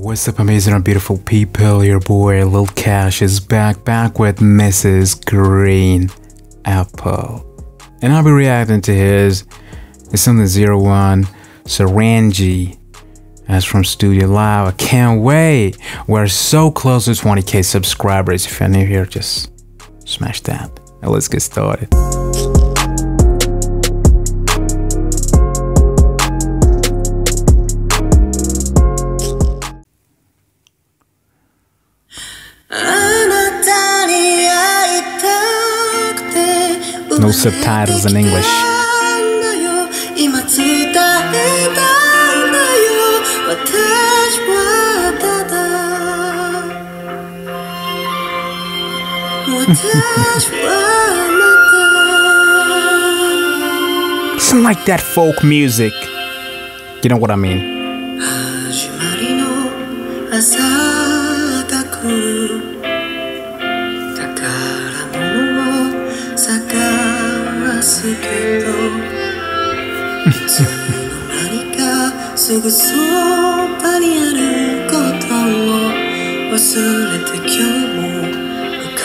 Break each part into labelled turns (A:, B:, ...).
A: What's up, amazing and beautiful people? Your boy Lil Kash is back, back with Mrs. Green Apple. And I'll be reacting to his. It's on the Zero One Soranji. That's from Studio Live. I can't wait. We're so close to 20k subscribers. If you're new here, just smash that. Now let's get started. no subtitles in English. Some like that folk music. You know what I mean.
B: けどいつの間にかすぐそばにあることを忘れて今日も浮か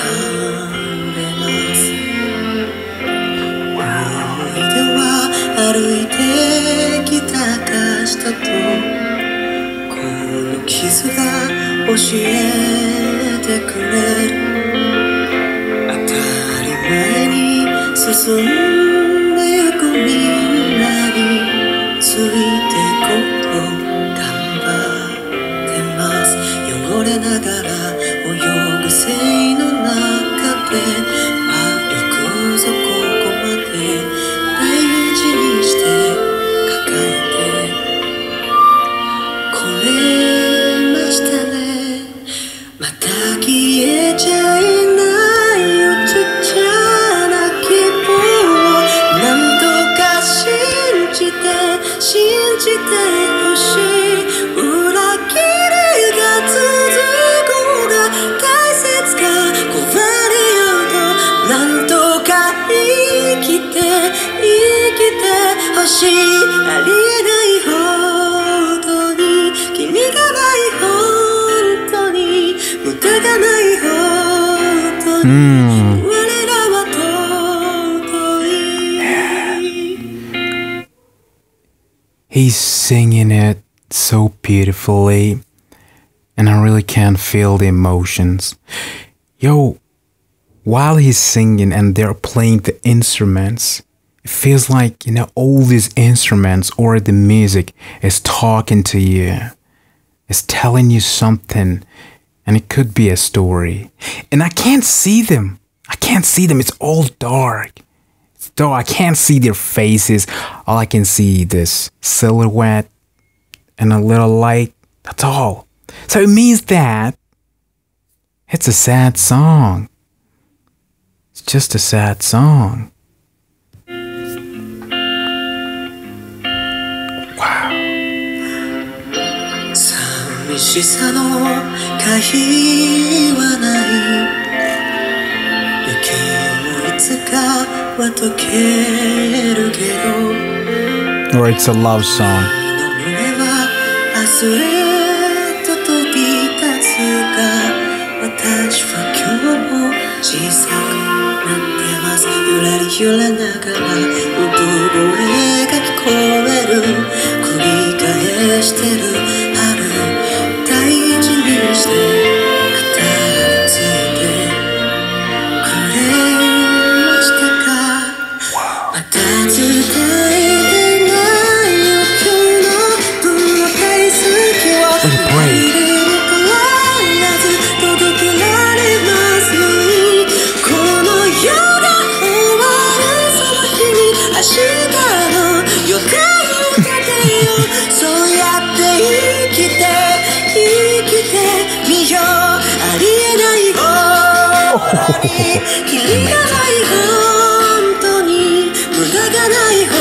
B: んでます思い出は歩いてきた証とこの傷が教えてくれる当たり前に しいありえないほどにキリがない本当に無駄がないほどに、
A: Hmm.
B: 我らは尊い
A: He's singing it so beautifully, and I really can't feel the emotions. Yo, while he's singing and they're playing the instruments, it feels like, you know, all these instruments or the music is talking to you, is telling you something, and it could be a story. And I can't see them. I can't see them. It's all dark. Though I can't see their faces, all I can see this silhouette and a little light. That's all. So it means that it's a sad song. It's just a sad song.
B: しさの可否はない。雪もいつかは溶けるけど。
A: Or it's a love song.
B: 胸はアスレート飛び立つが私は今日も小さくなってます。ゆらり揺れながら産声が聞こえる。繰り返してる see. キリがない本当に無駄がないほ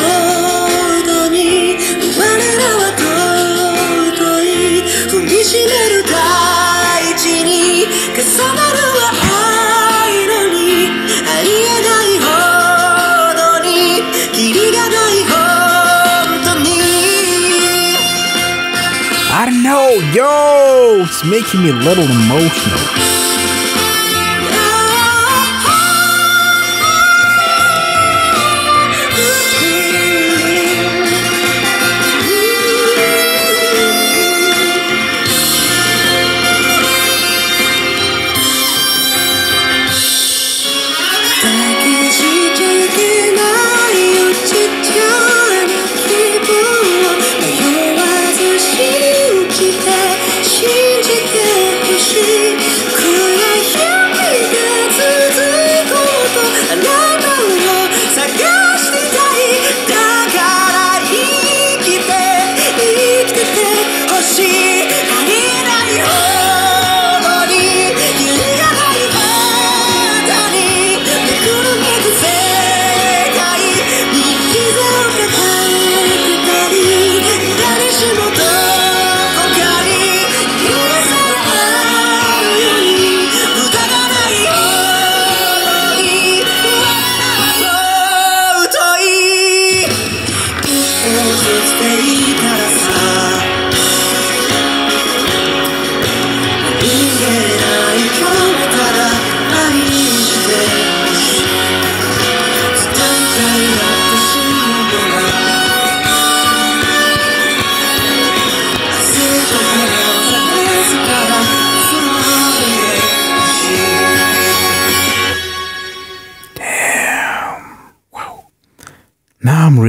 B: どに我らは尊い踏みしめる大地に重なるは愛のにありえないほどにキリがない本当に
A: I know, yo! it's making me a little emotional.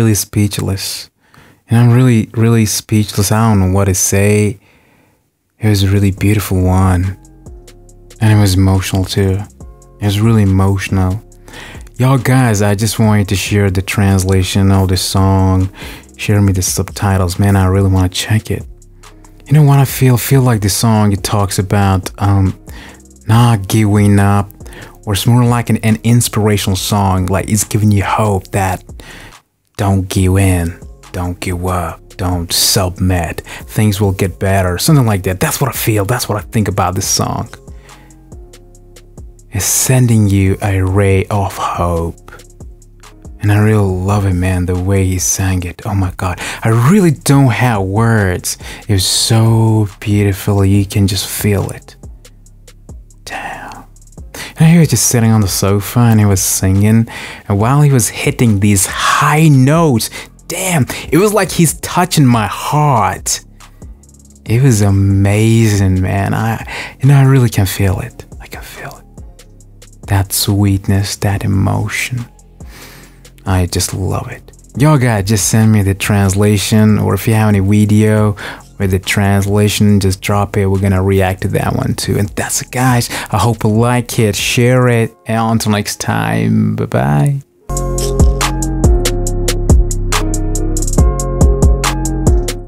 A: Really speechless. And I'm really, really speechless. I don't know what to say. It was a really beautiful one. And it was emotional too. It was really emotional. Y'all guys, I just wanted to share the translation of the song. Share me the subtitles. Man, I really want to check it. You know what I feel? feel like the song it talks about um not giving up. Or it's more like an, an inspirational song. Like it's giving you hope that don't give in, don't give up, don't submit. Things will get better, something like that. That's what I feel. That's what I think about this song. It's sending you a ray of hope. And I really love it, man, the way he sang it. Oh my god. I really don't have words. It was so beautiful, you can just feel it. Damn. And he was just sitting on the sofa and he was singing. And while he was hitting these high notes, damn, it was like he's touching my heart. It was amazing, man. I you know I really can feel it. I can feel it. That sweetness, that emotion. I just love it. Y'all guys just send me the translation or if you have any video with the translation, just drop it. We're gonna react to that one too. And that's it guys. I hope you like it, share it, and until next time, bye bye.